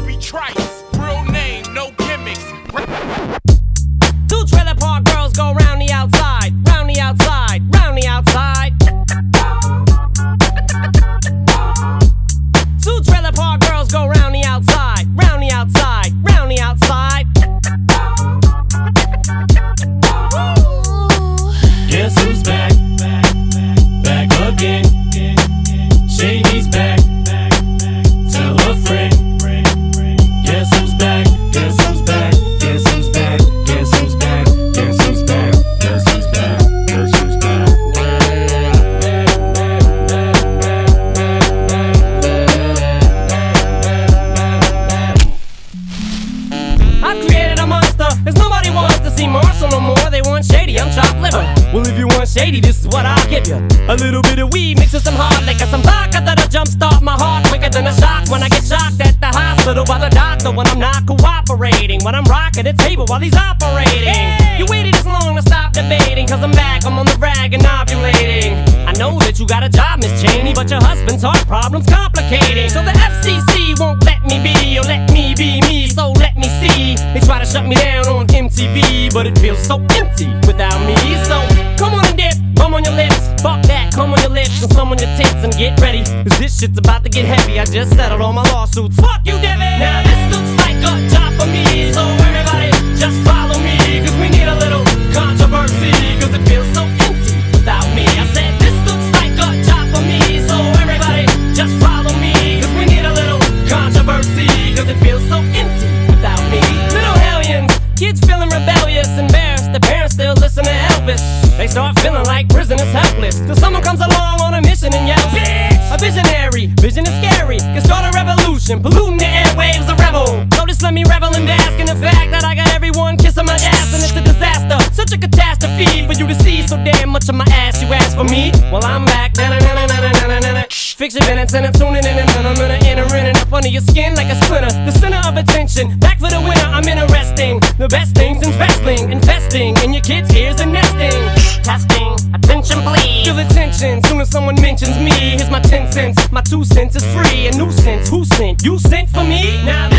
Obie Trice. Real name, no gimmicks. Two trailer park girls go round the outside, round the outside, round the outside. Two trailer park girls go round the outside, round the outside, round the outside. Guess who's back? Back again. Shady's back. Well, if you want shady, this is what I'll give you. A little bit of weed mixed with some hard liquor, some vodka that'll jumpstart my heart quicker than a shock when I get shocked at the hospital by the doctor when I'm not cooperating. When I'm rocking the table while he's operating. You waited this long to stop debating, cause I'm back, I'm on the rag and ovulating. I know that you got a job, Miss Cheney, but your husband's heart problem's complicating. So the FCC won't let me be, or let me be me, so let me see. They try to shut me down on MTV, but it feels so empty without me. So come on and bum on your lips, fuck that, come on your lips, and some on your tits, and get ready. Cause this shit's about to get heavy. I just settled all my lawsuits. Fuck you, Debbie! Now this looks like a job for me, so everybody just follow me, cause we need a little controversy, cause it feels so empty without me. I said this looks like a job for me, so everybody just follow me, cause we need a little controversy, cause it feels so empty start feeling like prisoners helpless, till someone comes along on a mission and yells, Bitch! A visionary, vision is scary, can start a revolution, polluting the airwaves, a rebel. So just let me revel and bask in the fact that I got everyone kissing my ass, and it's a disaster, such a catastrophe for you to see so damn much of my ass. You ask for me, well I'm back. Na-na-na-na-na-na-na-na. Fix your minutes and I'm tuning in and I'm gonna enter in and up under your skin like a splinter. The center of attention, back for the winner. I'm interesting. The best things in wrestling, in your kids' ears and nesting. Testing, attention please. Feel attention soon as someone mentions me. Here's my 10 cents, my 2 cents is free. A nuisance, who sent? You sent for me? Now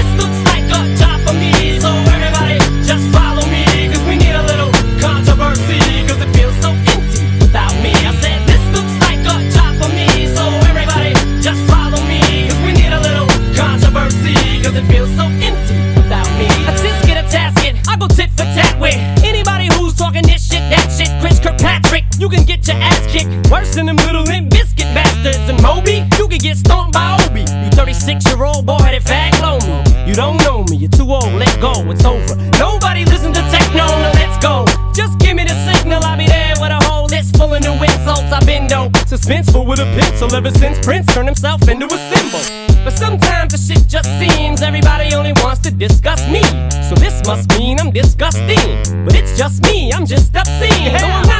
get stomped by Obie. You 36 year old boy that fag me. You don't know me, you're too old, let go, it's over. Nobody listen to techno, now let's go. Just give me the signal, I'll be there with a whole list full of new insults. I've been dope, suspenseful with a pencil ever since Prince turned himself into a symbol. But sometimes the shit just seems everybody only wants to discuss me. So this must mean I'm disgusting. But it's just me, I'm just obscene. Though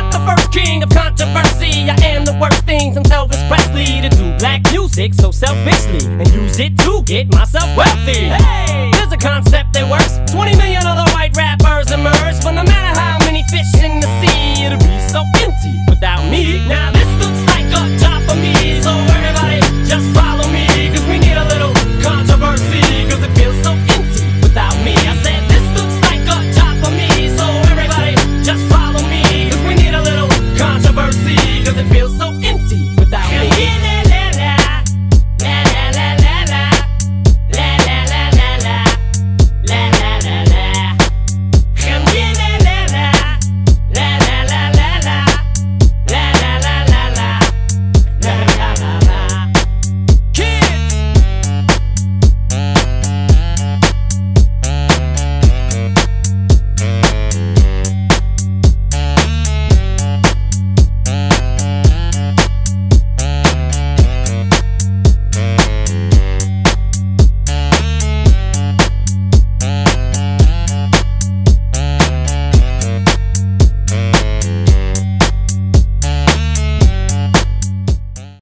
selfishly and use it to get myself wealthy. Hey, there's a concept that works. 20